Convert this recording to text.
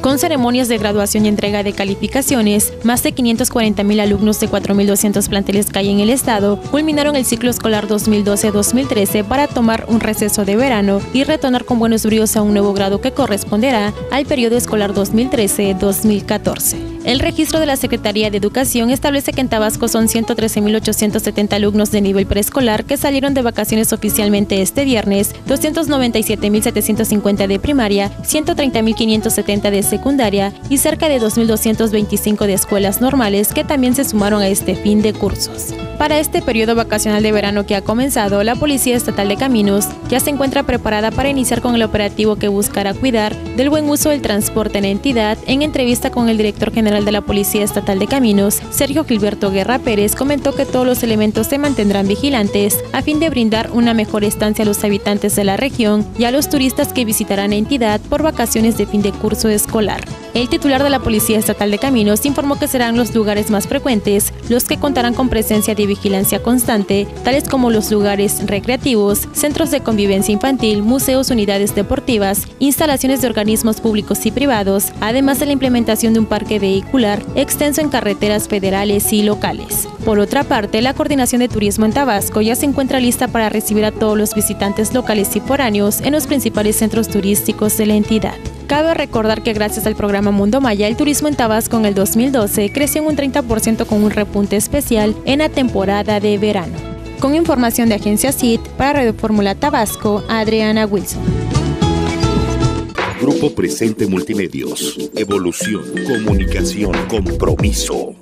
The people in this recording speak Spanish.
Con ceremonias de graduación y entrega de calificaciones, más de 540.000 alumnos de 4.200 planteles que hay en el estado culminaron el ciclo escolar 2012-2013 para tomar un receso de verano y retornar con buenos bríos a un nuevo grado que corresponderá al periodo escolar 2013-2014. El registro de la Secretaría de Educación establece que en Tabasco son 113.870 alumnos de nivel preescolar que salieron de vacaciones oficialmente este viernes, 297.750 de primaria, 130.570 de secundaria y cerca de 2.225 de escuelas normales que también se sumaron a este fin de cursos. Para este periodo vacacional de verano que ha comenzado, la Policía Estatal de Caminos ya se encuentra preparada para iniciar con el operativo que buscará cuidar del buen uso del transporte en entidad. En entrevista con el director general de la Policía Estatal de Caminos, Sergio Gilberto Guerra Pérez, comentó que todos los elementos se mantendrán vigilantes a fin de brindar una mejor estancia a los habitantes de la región y a los turistas que visitarán la entidad por vacaciones de fin de curso escolar. El titular de la Policía Estatal de Caminos informó que serán los lugares más frecuentes los que contarán con presencia de vigilancia constante, tales como los lugares recreativos, centros de convivencia infantil, museos, unidades deportivas, instalaciones de organismos públicos y privados, además de la implementación de un parque vehicular extenso en carreteras federales y locales. Por otra parte, la Coordinación de Turismo en Tabasco ya se encuentra lista para recibir a todos los visitantes locales y foráneos en los principales centros turísticos de la entidad. Cabe recordar que gracias al programa Mundo Maya, el turismo en Tabasco en el 2012 creció en un 30% con un repunte especial en la temporada de verano. Con información de Agencia CIT para Radio Fórmula Tabasco, Adriana Wilson. Grupo Presente Multimedios. Evolución, comunicación, compromiso.